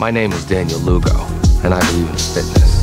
My name is Daniel Lugo, and I believe in fitness.